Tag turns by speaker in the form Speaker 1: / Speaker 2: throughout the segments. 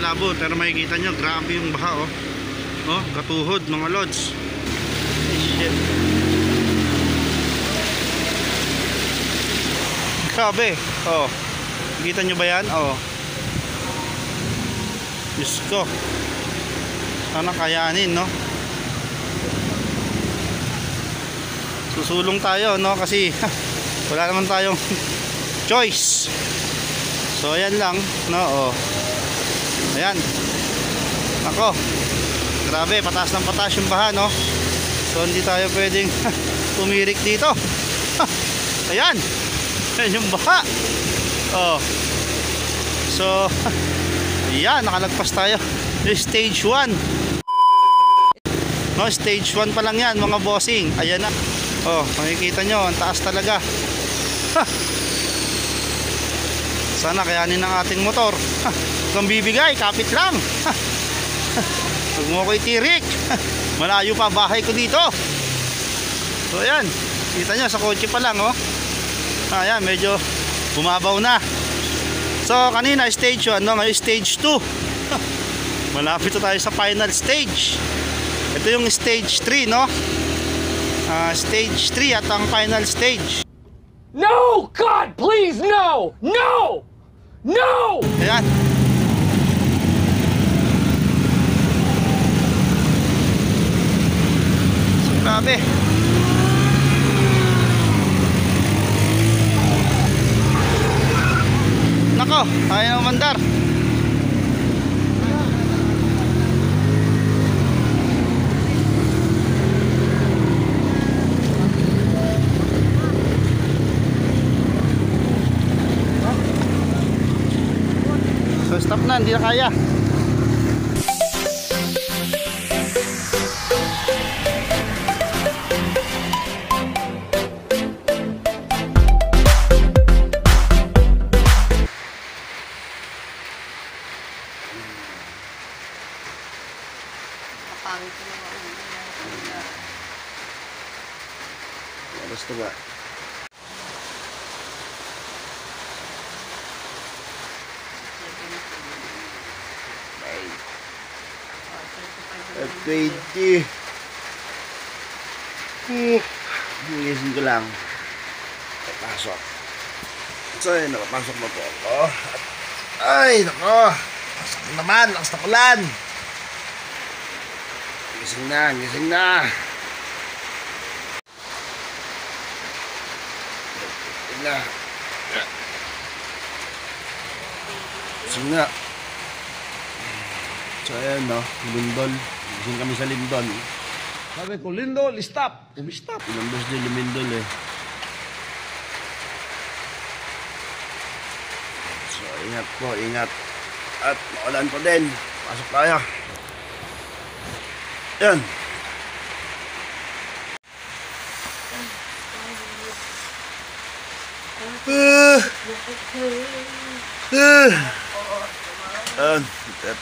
Speaker 1: malabo pero makikita nyo grabe yung baha oh. Oh, katuhod mga lods. Shit. Grabe. Oh. Kita nyo ba yan? Oh. Diyos ko. Sana kayanin, no? Susulong tayo, no? Kasi wala naman tayong choice. So, ayan lang, no? Oh. Ayan. Ako. Grabe, pataas ng pataas yung baha, no? So, hindi tayo pwedeng tumirik dito. Ayan. Ayan yung baha. Oh. So, yan, nakalagpas tayo. Stage 1. No, stage 1 pa lang yan, mga bossing. Ayan na. Oh, makikita nyo, ang taas talaga. Ha! Sana kayanin ng ating motor. Kung bibigay, kapit lang. Huwag mo ko itirik. Malayo pa bahay ko dito. So, ayan. Kita nyo, sa kotse pa lang, oh. Ayan, medyo bumabaw na. So kanina stage 1, no? ngayon stage 2. Malapit tayo sa final stage. Ito yung stage 3, no? Ah, stage 3 at ang final stage.
Speaker 2: No! God, please, no! No! No!
Speaker 1: Ayan. So, grabe. Nako, tayo na stop na, hindi na kaya. Nakapasok na po ako. Ay, nako. Pasok na naman, lakas na ulan. Gising na, gising na. Gising na. Gising na. So, ayan, no. Lindol. Gising kami sa Lindol.
Speaker 2: Sabi ko, Lindol, stop!
Speaker 1: Umistap. Ilang beses din lumindol eh. So, ingat po, ingat. At maulan pa din. Pasok tayo. Yan. Uh, uh. Yan,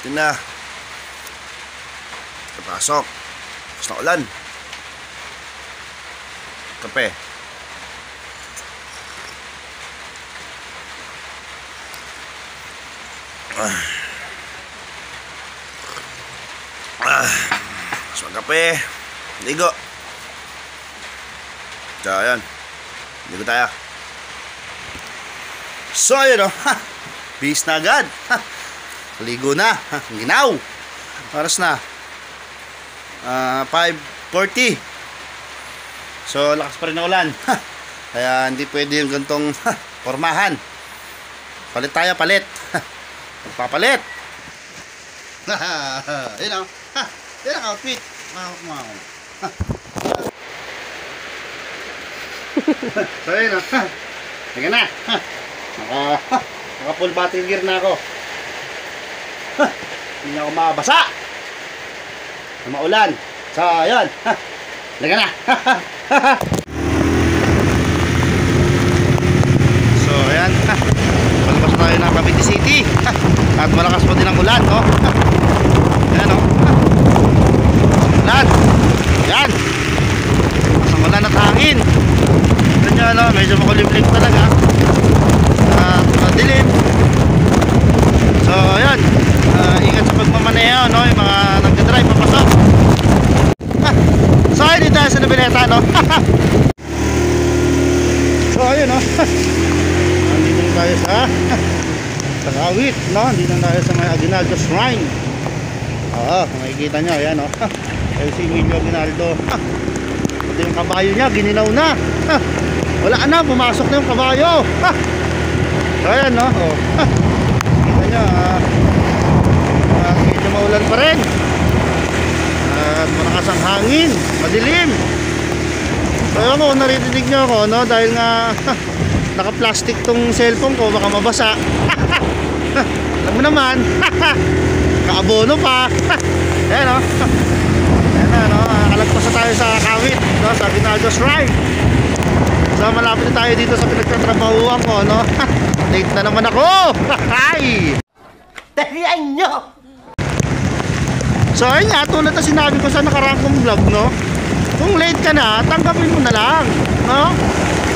Speaker 1: 30 na. Pasok. Gusto ulan. Kape. Ah. Ah. So, kape. Ligo. So, ayan. Ligo tayo. So, ayun o. Ha! Bis na agad. Ha! Ligo na. Ha! Ginaw. Oras na. Ah, 5.40. So, lakas pa rin ang ulan. Ha! Kaya hindi pwede yung gantong ha, formahan. Palit tayo, palit. Ha! Magpapalit. Yun o. Ha! Yan ang outfit. Wow, wow. Ha! so, yun o. Ha! Sige na. Ha! Naka, ha! Naka full battery gear na ako. Ha! Hindi na ako mabasa. Na maulan. So, yun. Ha! Sige na. So, ayan. Ha tayo ng Cavite City ha, at malakas pa din ang ulan no? Ha, yan o no? ulan yan ang ulan at hangin ganyan no? Ano, medyo makulimlim talaga at uh, madilim so yan uh, ah, ingat sa pagmamaneho no? yung mga nagdadrive papasok ha, so ayun din tayo sa nabileta no? so ayun no? nandito tayo sa may Aguinaldo Shrine. Oo, kung makikita nyo, ayan, oh. Ayun si Emilio Aguinaldo. Ito yung kabayo niya, gininaw na. Ha, Wala na, pumasok na yung kabayo. Ha! So, ayan, no? Oh. Kita nyo, ah. Ah, medyo maulan pa rin. At malakas ang hangin, madilim. So, ewan ko kung naririnig nyo ako, no? Dahil nga, naka-plastic tong cellphone ko, baka mabasa. Alam mo naman, kaabono pa. Ayan, no? Ayan na, no? Nakalagpas na tayo sa kawit, no? Sa Ginaldo Shrine. So, malapit na tayo dito sa pinagtatrabahuan ko, no? Late na naman ako! Hi!
Speaker 3: Talian nyo!
Speaker 1: So ayun nga, tulad na sinabi ko sa nakaraang kong vlog, no? Kung late ka na, tanggapin mo na lang, no?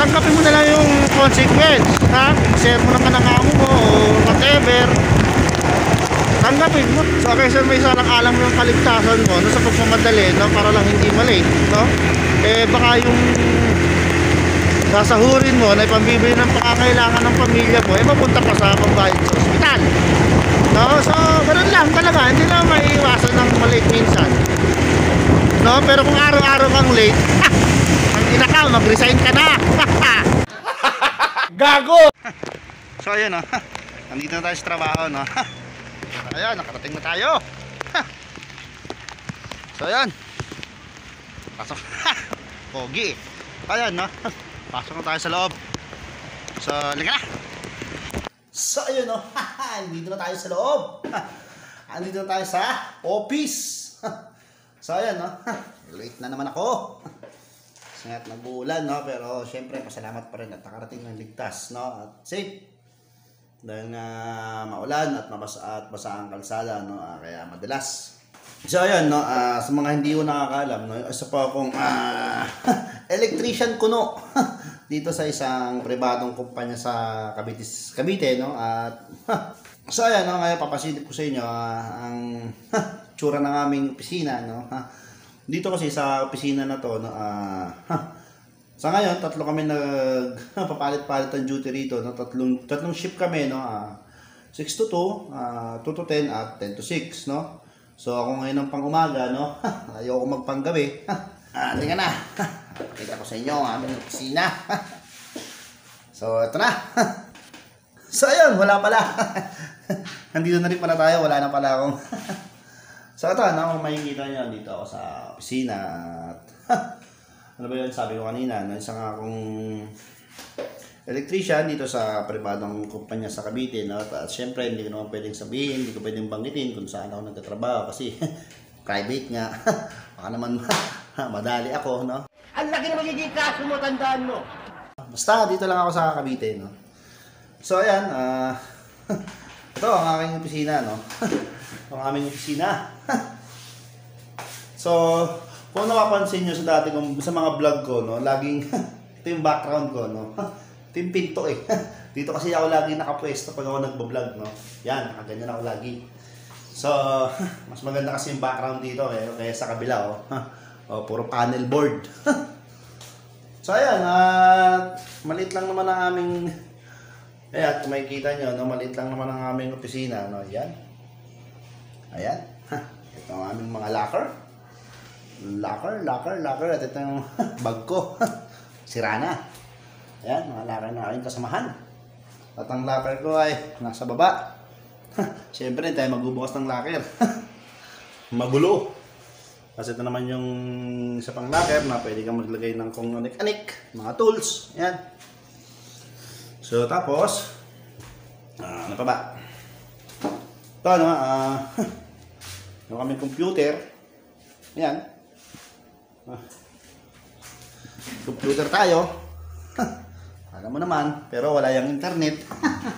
Speaker 1: Tanggapin mo na lang yung consequence, ha? Share mo ng kanangamo mo o whatever. Tanggapin mo. So kaysa may isa lang alam mo yung kaligtasan mo, no? Sa pagmamadali, no? Para lang hindi malate, no? Eh baka yung sasahurin mo na ipambibili ng pangangailangan ng pamilya mo, eh mapunta pa sa pambayad sa ospital. No, so ganun lang talaga, hindi na maiiwasan ng malate minsan. No, pero kung araw-araw kang late, ang ina ka, mag-resign ka na.
Speaker 2: Gago!
Speaker 1: so ayun oh. Nandito na tayo sa trabaho, no. Ayan, nakarating na tayo. So ayan. Pasok. Pogi. Ayan, no. Pasok na tayo sa loob. So, liga na. So, ayun o. Andito na tayo sa loob. Andito na tayo sa office. So, ayan no. Late na naman ako. Kasi nga't nag-uulan, no? Pero, syempre, pasalamat pa rin at nakarating ng ligtas, no? At safe. Dahil nga maulan at mabasa at basa ang kalsada, no? Ah, kaya madalas. So, ayan, no? Ah, sa mga hindi ko nakakaalam, no? Isa pa akong ah, electrician kuno. dito sa isang pribadong kumpanya sa Cavite, Cavite no? At so ayan, no, ngayon papasilip ko sa inyo ah, ang tsura ng aming opisina, no? Ha? Dito kasi sa opisina na to, no, ah, sa ngayon tatlo kami nag papalit-palit ang duty rito, no? Tatlong tatlong shift kami, no? Ah, 6 to 2, ah, 2 to 10 at 10 to 6, no? So ako ngayon ng pang-umaga, no? Ayoko magpanggabi. Ah, halika na. Kita ko sa inyo ang aming opisina. so, ito na. so, ayun, wala pala. Nandito na rin pala tayo, wala na pala akong... ito, no, kung makikita nyo, dito ako sa opisina. At, ano ba yun, sabi ko kanina, no, isang akong electrician dito sa pribadong kumpanya sa Cavite, no? At syempre, hindi ko naman pwedeng sabihin, hindi ko pwedeng banggitin kung saan ako nagtatrabaho kasi private nga. Baka naman madali ako, no?
Speaker 3: Ang laki na magiging kaso mo, tandaan mo!
Speaker 1: Basta, dito lang ako sa Cavite, no? So, ayan, ah... ito ang aking opisina, no? ang aming opisina. so, kung napapansin nyo sa dati kong, sa mga vlog ko, no? Laging, ito yung background ko, no? ito yung pinto, eh. Dito kasi ako lagi nakapwesto pag ako nagbablog, no? Yan, nakaganyan ako lagi. So, mas maganda kasi yung background dito, eh. Kaya sa kabila, oh. oh puro panel board. So ayan, at maliit lang naman ang aming Ayan, kung makikita nyo, no, maliit lang naman ang aming opisina, no, ayan. Ayan. Ito ang aming mga locker. Locker, locker, locker. At ito yung bag ko. Sira na. Ayan, mga locker na aking kasamahan. At ang locker ko ay nasa baba. Siyempre, tayo magbubukas ng locker. Magulo. Kasi ito naman yung isa pang locker na pwede kang maglagay ng kung anik-anik, mga tools. Yan. So, tapos, ah, ano pa ba? Ito, ano, ah, yung kami computer. Yan. Ah, computer tayo. Alam mo naman, pero wala yung internet.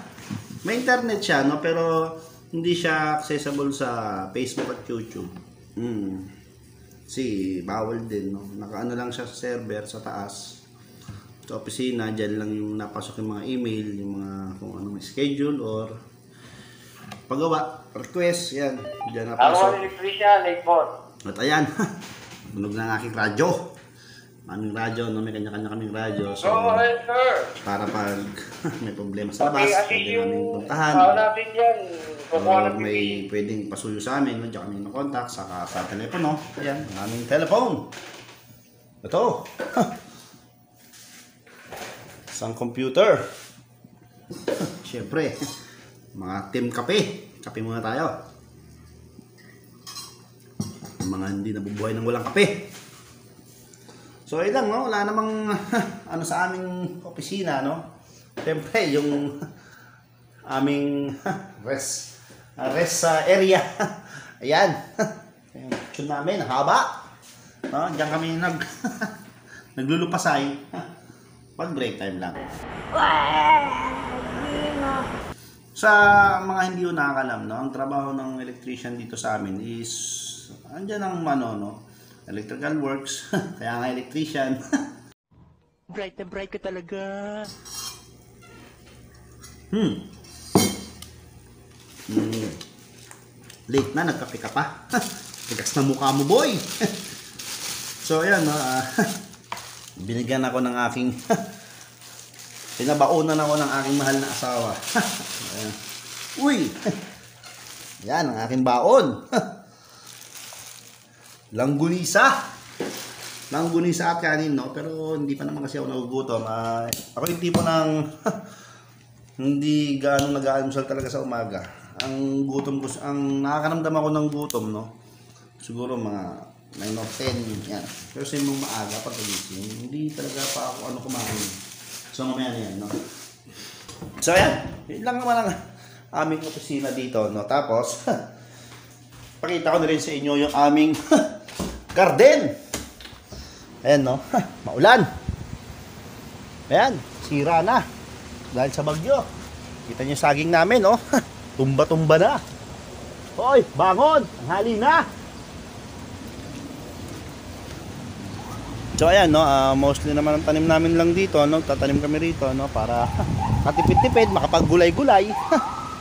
Speaker 1: May internet siya, no? Pero hindi siya accessible sa Facebook at YouTube. Hmm. Kasi bawal din, no? Nakaano lang siya sa server sa taas. Sa opisina, dyan lang yung napasok yung mga email, yung mga kung anong schedule or paggawa, request, yan. Dyan napasok.
Speaker 3: electrician, late boss.
Speaker 1: At ayan, bunog na ang aking radyo. Aming radyo, no? may kanya-kanya kaming radyo. So,
Speaker 3: sir.
Speaker 1: para pag may problema sa labas,
Speaker 3: Okay,
Speaker 1: pwede namin puntahan.
Speaker 3: tao natin yan.
Speaker 1: Or may pwedeng pasuyo sa amin, no? Diyan kami na-contact saka sa telepono. Ayan, ang aming telephone. Ito. Isang computer. Siyempre, mga team kape. Kape muna tayo. Mga hindi nabubuhay ng walang kape. So, ayun lang, no? Wala namang ano sa aming opisina, no? Siyempre, yung aming rest, rest uh, area. Ayan. Yung tune namin, haba. No? Diyan kami nag naglulupasay. Pag break time lang. Sa mga hindi ko nakakalam, no, ang trabaho ng electrician dito sa amin is andyan ang ano, no, electrical works, kaya nga electrician.
Speaker 3: Bright na bright ka talaga.
Speaker 1: hmm. hmm. Late na, nagkape ka pa. Tigas na mukha mo, boy. so, ayan, no, ah, binigyan ako ng aking pinabaunan ako ng aking mahal na asawa. Uy! Yan, ang aking baon. Langgunisa. Langgunisa at kanin, no? Pero hindi pa naman kasi ako nagugutom. Ah, ako yung tipo ng hindi gaano nag-aalmusal talaga sa umaga. Ang gutom ko, ang nakakaramdam ako ng gutom, no? Siguro mga 9 or 10, yan. Pero sa mong maaga pag nagising, hindi talaga pa ako ano kumain. So mamaya na yan, no? So yan, yun lang naman ang aming opisina dito, no? Tapos, pakita ko na rin sa inyo yung aming garden. Ayan, no? Maulan. Ayan, sira na. Dahil sa bagyo. Kita yung saging namin, no? Tumba-tumba na. Hoy, bangon! Ang hali na! So ayan no, ah, mostly naman ang tanim namin lang dito, no, tatanim kami rito no para katipid-tipid, makapaggulay-gulay.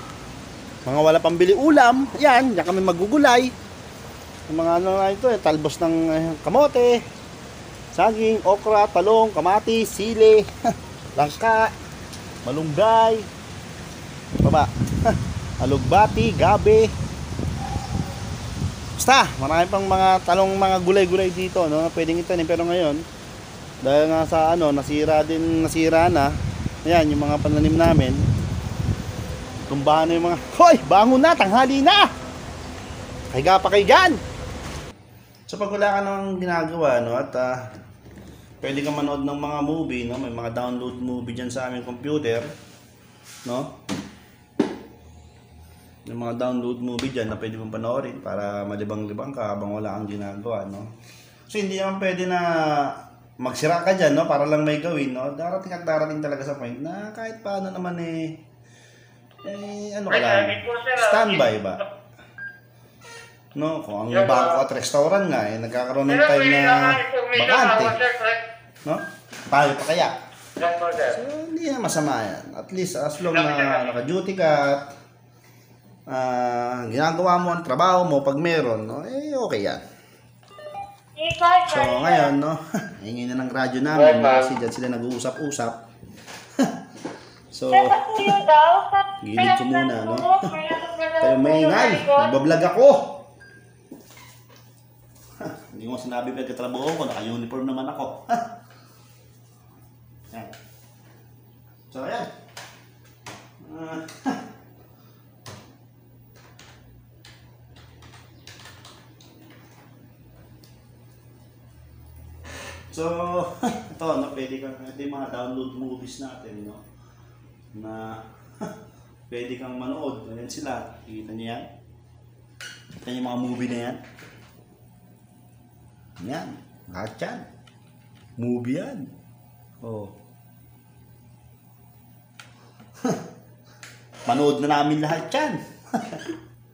Speaker 1: mga wala pambili ulam, yan, diyan kami magugulay. Yung mga ano na ito, eh, talbos ng eh, kamote, saging, okra, talong, kamatis, sili, langka, malunggay, baba, alugbati, gabi, Basta, marami pang mga talong mga gulay-gulay dito, no, pwedeng itanim pero ngayon dahil nga sa ano, nasira din, nasira na. Ayan, yung mga pananim namin. Tumbahan na yung mga, Hoy, bangon na, tanghali na! Kahiga pa kayo dyan! So pag wala ka nang ginagawa, no, at ah, pwede ka manood ng mga movie, no, may mga download movie dyan sa aming computer, no, yung mga download movie dyan na pwede mong panoorin para malibang-libang ka habang wala kang ginagawa, no? So, hindi naman pwede na magsira ka dyan, no? Para lang may gawin, no? Darating at darating talaga sa point na kahit paano naman eh, eh, ano ka lang, standby ba? No, kung ang bangko at restaurant nga, eh, nagkakaroon ng time na bakante, no? Tayo pa kaya? So, hindi na masama yan. At least, as long na naka-duty ka at ah, ginagawa mo ang trabaho mo pag meron, no? Eh, okay yan. So, ngayon, no? Hingin na ng radyo namin kasi dyan sila nag-uusap-usap. so, gilid ko muna, no? Kayo maingay, nagbablog ako. Hindi ko sinabi pagkatrabaho ko, naka-uniform naman ako. Yan. So, ayan. Ah, So, ito, no, pwede kang, ito yung mga download movies natin, no, na pwede kang manood. Ayan sila, kita niyo yan? Kita yung mga movie na yan? Yan, lahat yan. Movie yan. Oh. Manood na namin lahat yan.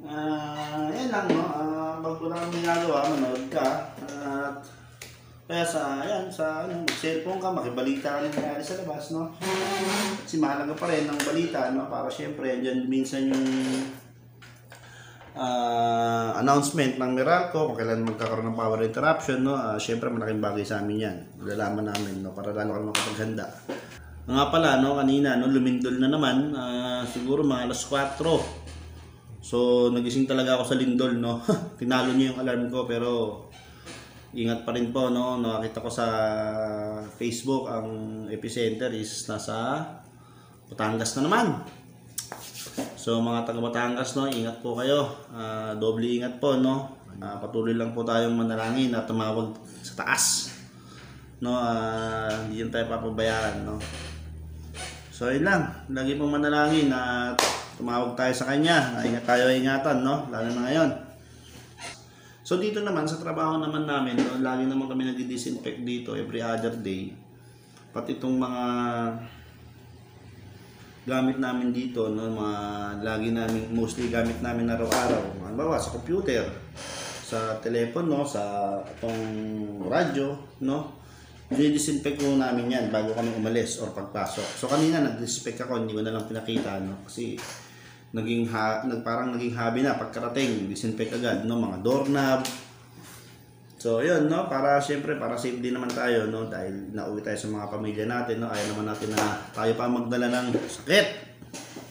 Speaker 1: Ah, yan lang, no? Ah, pag wala kang ginagawa, manood ka. Kaya sa, ayan, sa, ano, mag-cellphone ka, makibalita ka ng nangyari sa labas, no? Kasi mahalaga pa rin ang balita, no? Para syempre, andyan minsan yung ah, announcement ng Meralco, kung kailan magkakaroon ng power interruption, no? Ah, syempre, malaking bagay sa amin yan. Lalaman namin, no? Para lalo kami makapaghanda. Nga pala, no? Kanina, no? Lumindol na naman. ah, siguro mga alas 4. So, nagising talaga ako sa lindol, no? Tinalo niyo yung alarm ko, pero ingat pa rin po, no? Nakita ko sa Facebook, ang epicenter is nasa Batangas na naman. So, mga taga Batangas, no? Ingat po kayo. Ah, doble ingat po, no? Ah, patuloy lang po tayong manalangin at tumawag sa taas. No, ah, hindi yun tayo papabayaan, no? So, yun lang. Lagi pong manalangin at tumawag tayo sa kanya. Ingat tayo ingatan, no? Lalo na ngayon. So, dito naman, sa trabaho naman namin, no, lagi naman kami nag-disinfect dito every other day. Pati itong mga gamit namin dito, no, mga lagi namin, mostly gamit namin araw-araw. Halimbawa, sa computer, sa telepono, sa itong radyo, no? Dinidisinfect ko namin yan bago kami umalis or pagpasok. So kanina nag-disinfect ako, hindi ko na lang pinakita, no? Kasi naging ha, nag, parang naging hobby na pagkarating, disinfect agad, no? Mga doorknob. So, yun, no? Para, syempre, para safe din naman tayo, no? Dahil nauwi tayo sa mga pamilya natin, no? Ayaw naman natin na tayo pa magdala ng sakit.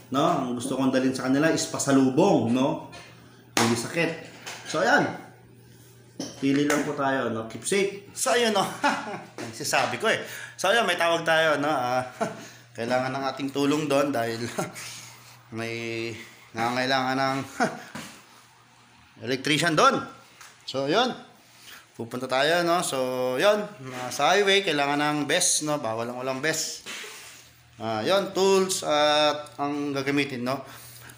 Speaker 1: No? Ang gusto kong dalhin sa kanila is pasalubong, no? Hindi sakit. So, ayan. Pili lang po tayo, no? Keep safe. So, ayun, no? Nagsasabi ko eh. So, ayun, may tawag tayo, no? Ah, kailangan ng ating tulong doon dahil may nangangailangan ng electrician doon. So, yun. Pupunta tayo, no? So, yun. Sa highway, kailangan ng best, no? Bawal ang walang best. Ah, yun, tools at ang gagamitin, no?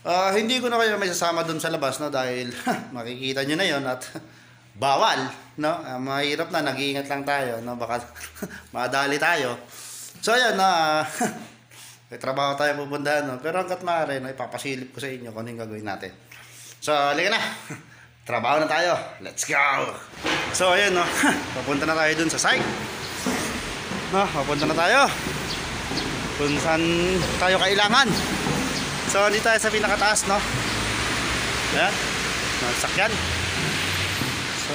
Speaker 1: Ah, hindi ko na kayo may sasama doon sa labas, no? Dahil makikita nyo na yon at bawal, no? Ah, mahirap na, nag-iingat lang tayo, no? Baka madali tayo. So, ayan, na may trabaho tayo pupuntahan, no? Pero hanggat maaari, no? Ipapasilip ko sa inyo kung ano gagawin natin. So, halika na. Trabaho na tayo. Let's go! So, ayun, no? Papunta na tayo dun sa site. No, papunta na tayo. Kung saan tayo kailangan. So, dito tayo sa pinakataas, no? Ayan. Nasakyan. So,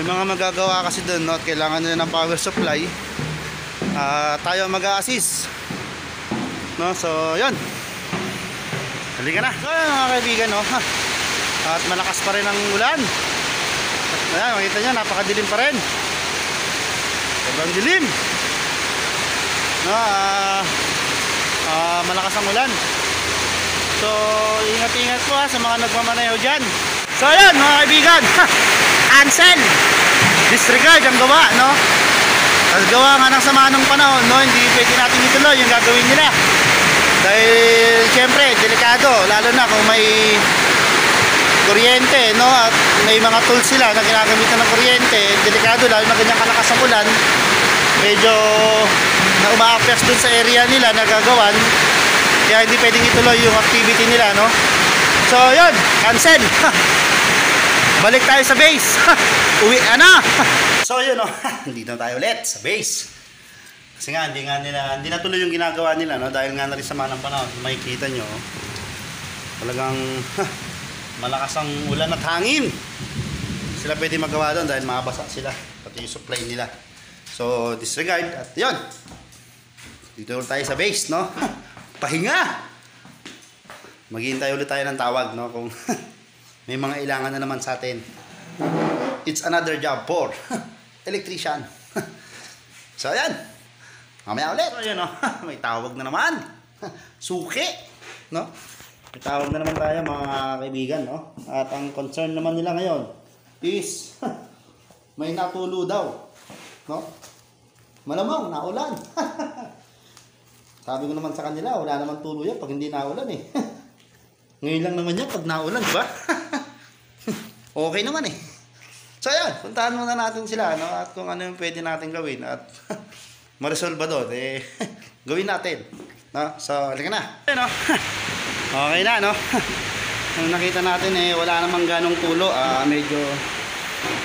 Speaker 1: may mga magagawa kasi dun, no? At kailangan nila ng power supply. Ah, tayo mag-a-assist. No? So, yun. Halika na. So, yun, mga kaibigan, no? At malakas pa rin ang ulan. At ayan, makita nyo, napakadilim pa rin. Sobrang dilim. No, ah, ah, malakas ang ulan. So, ingat-ingat po ha, sa mga nagmamaneho dyan. So, ayan, mga kaibigan. Cancel. Disregard ang gawa, no? At gawa nga ng sama ng panahon, no? Hindi pwede natin ituloy yung gagawin nila. Dahil, syempre, delikado. Lalo na kung may kuryente, no? At may mga tools sila na ginagamitan ng kuryente. Delikado, lalo na ganyan kalakas ang ulan. Medyo na umaapex dun sa area nila na gagawan. Kaya hindi pwedeng ituloy yung activity nila, no? So, yun. Cancel. Balik tayo sa base. Uwi na. so, yun, no? Hindi na tayo ulit sa base. Kasi nga, hindi nga nila, hindi na tuloy yung ginagawa nila, no? Dahil nga na rin sama ng panahon. Makikita nyo, talagang malakas ang ulan at hangin. Sila pwede magawa doon dahil mabasa sila. Pati yung supply nila. So, disregard. At yun. Dito ulit tayo sa base, no? Pahinga! Maghihintay ulit tayo ng tawag, no? Kung may mga ilangan na naman sa atin. It's another job for electrician. so, ayan. Mamaya ulit. So, ayan, no? may tawag na naman. Suki! No? May tawag na naman tayo, mga kaibigan, no? At ang concern naman nila ngayon is may natulo daw. No? Malamang, naulan. Sabi ko naman sa kanila, wala naman tulo yan pag hindi naulan eh. Ngayon lang naman yan pag naulan, ba? okay naman eh. So ayan, puntahan muna natin sila no? at kung ano yung pwede natin gawin at ma-resolve doon, eh, gawin natin. No? So, halika na. Ayan, no? okay na, no? Nung nakita natin eh, wala namang ganong tulo. Ah, medyo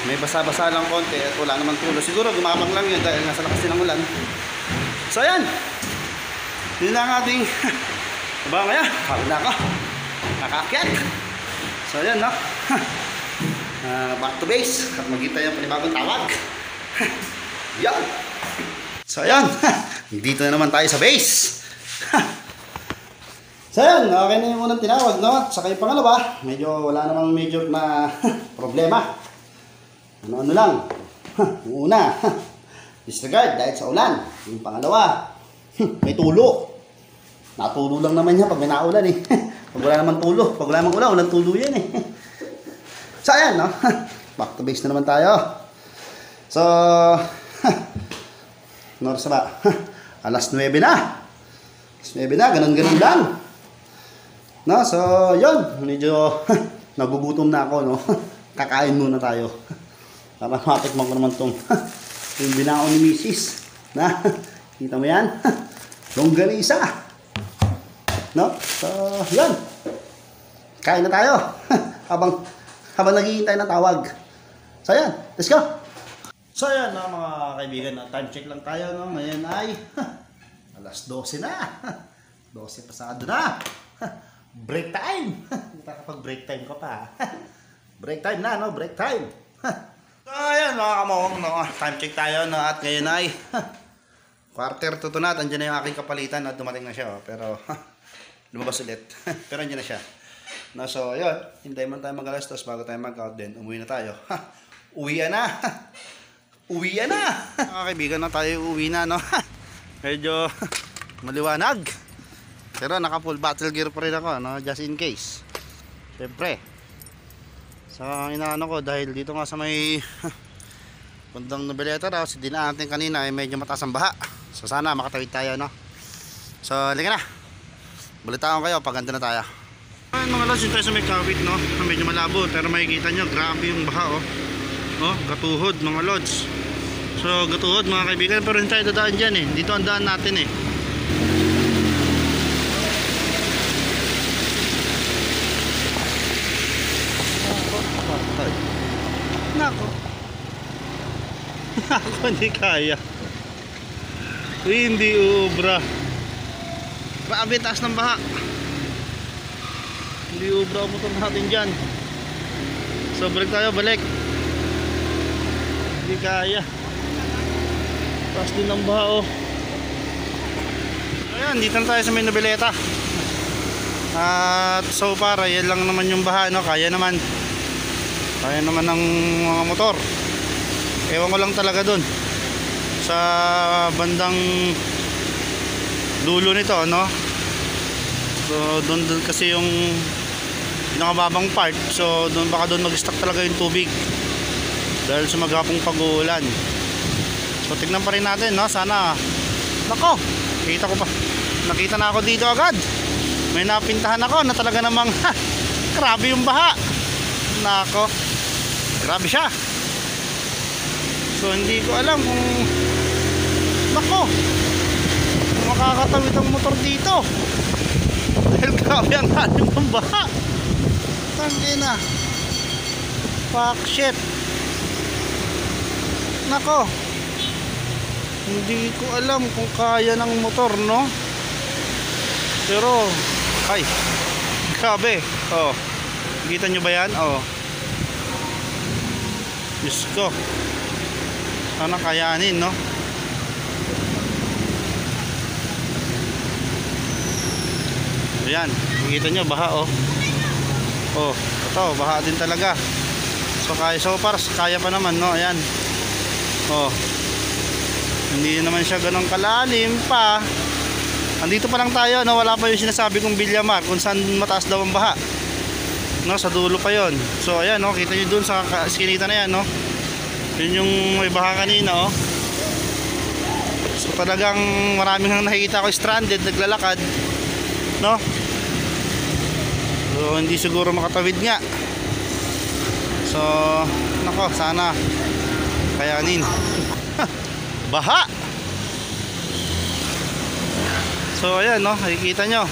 Speaker 1: may basa-basa lang konti at wala namang tulo. Siguro gumamang lang yun dahil nasa lakas din ng ulan. So ayan. Yun lang ating Aba ngayon, pagod na ako. Nakaakyat. So ayan no. Ah, back to base. At magkita yung panibagong tawag. yan. So ayan. Dito na naman tayo sa base. So yun, okay na yung unang tinawag, no? At saka yung pangalawa, medyo wala namang major na problema. Ano-ano lang. yung una, disregard dahil sa ulan. Yung pangalawa, may tulo. Natulo lang naman niya pag may naulan eh. pag wala naman tulo, pag wala namang ulan, walang tulo yan eh. So ayan, no? Back to base na naman tayo. So, Noras na ba? Alas 9 na. Alas 9 na, ganun-ganun lang. No, so, yun. Medyo nagugutom na ako, no? Kakain muna tayo. Para matikman ko naman tong yung binaon ni Mrs. Na, kita mo yan? Longganisa. No? So, yun. Kain na tayo. habang habang naghihintay ng tawag. So, yan. Let's go. So yan no, mga kaibigan, time check lang tayo. No? Ngayon ay alas 12 na. 12 pasado na. break time. Hindi kapag break time ko pa. break time na, no? Break time. so ayan mga kamawang, no? time check tayo. No? At ngayon ay quarter to to na. Andiyan na yung aking kapalitan at dumating na siya. Oh. Pero lumabas ulit. Pero andiyan na siya. No, so, yun. Hintay man tayo mag alas dos bago tayo mag-out din. Umuwi na tayo. Uwi na. Uwi na! Mga kaibigan na tayo uwi na, no? Medyo maliwanag. Pero naka full battle gear pa rin ako, no? Just in case. Siyempre. So, inaano ko, dahil dito nga sa may Pundang Nobeleta raw, si dinaan natin kanina ay medyo mataas ang baha. So, sana makatawid tayo, no? So, halika na. Balitaan kayo, paganda na tayo. Ayun mga lods, yung tayo sa may kawit, no? Medyo malabo, pero makikita nyo, grabe yung baha, oh. Oh, gatuhod mga lods. So, gatuhod mga kaibigan, pero hindi tayo dadaan dyan eh. Dito ang daan natin eh. Nako. Nako, hindi kaya. Hindi ubra. Grabe, taas ng baha. Hindi ubra ang motor natin dyan. So, balik tayo, balik. Hindi kaya. Taas din ng baha oh. Ayan, dito na tayo sa may Noveleta. At so far, yan lang naman yung baha, no? Kaya naman. Kaya naman ng mga motor. Ewan ko lang talaga dun. Sa bandang dulo nito, no? So, doon kasi yung pinakababang part. So, doon baka doon mag-stock talaga yung tubig. Dahil sa maghapong pag-uulan. So tignan pa rin natin no? Sana nako! Kita ko pa. Nakita na ako dito agad. May napintahan ako na talaga namang ha, grabe yung baha! Nako. Grabe siya. So hindi ko alam kung nako! Makakatawid ang motor dito. Dahil grabe ang lalim ng baha tangina fuck shit Nako. Hindi ko alam kung kaya ng motor, no? Pero, ay, grabe. Oh, kita nyo ba yan? Oh. Diyos ko. Sana kayanin, no? Ayan, kita nyo, baha, oh. Oh, ito, baha din talaga. So, kaya, so far, kaya pa naman, no? Ayan. Oh. Hindi naman siya ganun kalalim pa. Andito pa lang tayo, no? Wala pa yung sinasabi kong Bilyamar kung saan mataas daw ang baha. No, sa dulo pa 'yon. So ayan, no, kita niyo doon sa skinita na 'yan, no. Yun yung may baha kanina, oh. So talagang maraming nang nakikita ko stranded, naglalakad, no? So hindi siguro makatawid nga. So, nako, sana. Kayanin. Baha! So ayan no? Nakikita nyo.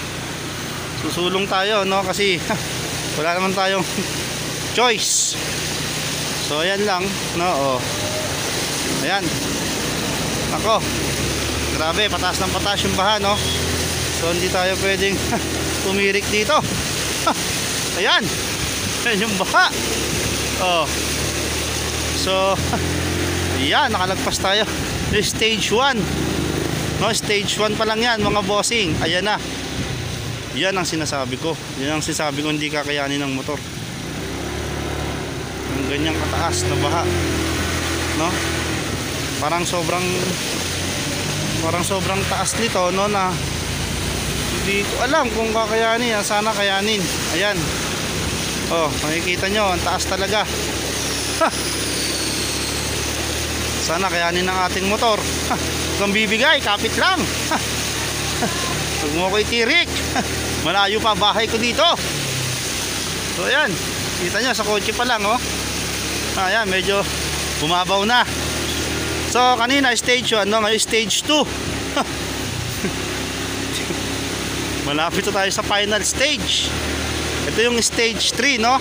Speaker 1: Susulong tayo no? Kasi wala naman tayong choice. So ayan lang no? Oh. Ayan. Ako grabe pataas ng pataas yung baha no? So hindi tayo pwedeng tumirik dito ayan ayan yung baha oh so yan, nakalagpas tayo. Stage 1. No, stage 1 pa lang yan, mga bossing. Ayan na. Yan ang sinasabi ko. Yan ang sinasabi ko hindi kakayanin ng motor. Ang ganyang kataas na baha. No? Parang sobrang parang sobrang taas nito no na hindi ko alam kung kakayanin. Sana kayanin. Ayan. Oh, makikita nyo, ang taas talaga. Ha! Sana kayanin ng ating motor. Ha! Kung bibigay, kapit lang. Ha! Huwag mo ko itirik. Malayo pa bahay ko dito. So ayan. Kita nyo sa kotse pa lang oh. Ayan, medyo bumabaw na. So kanina stage 1, no? ngayon stage 2. Malapit na tayo sa final stage. Ito yung stage 3, no?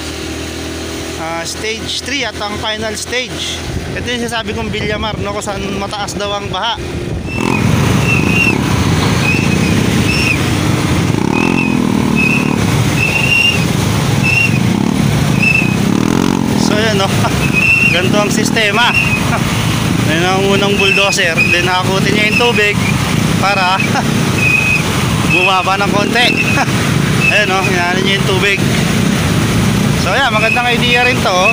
Speaker 1: Ah, stage 3 at ang final stage. Ito yung sinasabi kong Bilyamar, no? Kung saan mataas daw ang baha. So yan no. Ganito ang sistema. Yan ang unang bulldozer. Then nakakutin niya yung tubig para bumaba ng konti. Ayan no, inaano niya yung tubig. So yan, magandang idea rin to. Oh.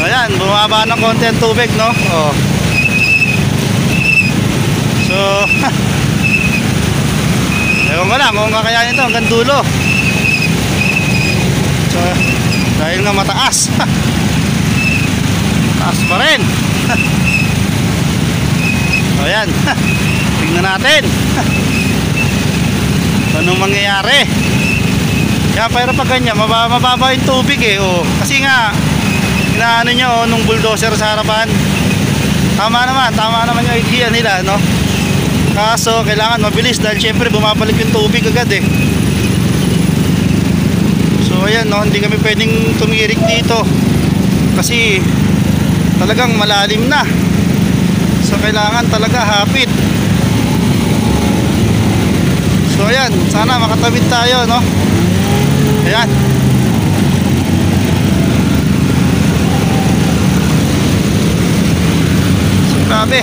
Speaker 1: So yan, bumaba ng konti ang tubig no. Oh. So Ewan ko lang kung kakayanin ito hanggang dulo. So, dahil nga mataas. Taas pa rin. O yan. Tingnan natin. Anong mangyayari? Kaya pero pag ganyan, mababa, mababa yung tubig eh. Oh. Kasi nga, inaano nyo oh, nung bulldozer sa harapan. Tama naman, tama naman yung idea nila, no? Kaso, kailangan mabilis dahil syempre bumabalik yung tubig agad eh. So ayan no, hindi kami pwedeng tumirik dito kasi talagang malalim na. So kailangan talaga hapit. So ayan, sana makatawid tayo no. Ayan. So grabe.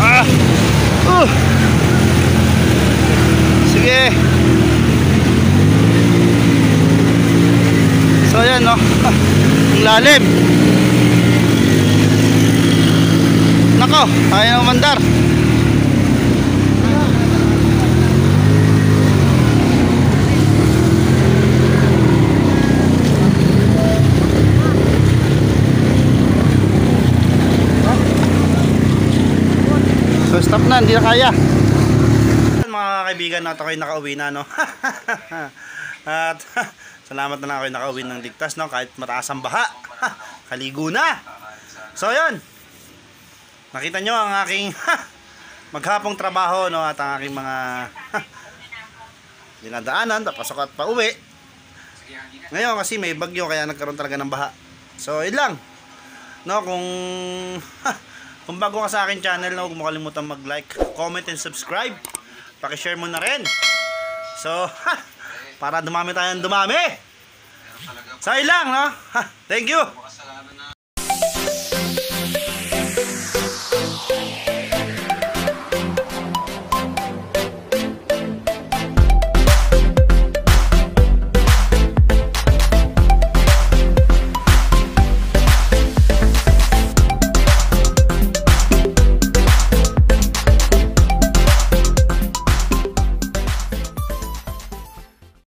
Speaker 1: Ah. Uh. Sige. So ayan no. Ang lalim. Nako, tayo na umandar. So stop na, hindi na kaya. Mga kaibigan natin kayo nakauwi na no. At salamat na lang kayo nakauwi ng ligtas no kahit mataas ang baha. Kaligo na. So yun. Nakita nyo ang aking maghapong trabaho no at ang aking mga dinadaanan, papasok at pauwi. Ngayon kasi may bagyo kaya nagkaroon talaga ng baha. So yun lang. No, kung kung bago ka sa akin channel, no, huwag mo kalimutan mag-like, comment, and subscribe. Paki-share mo na rin. So, ha, para dumami tayong dumami. So, yun lang, no? Ha, thank you.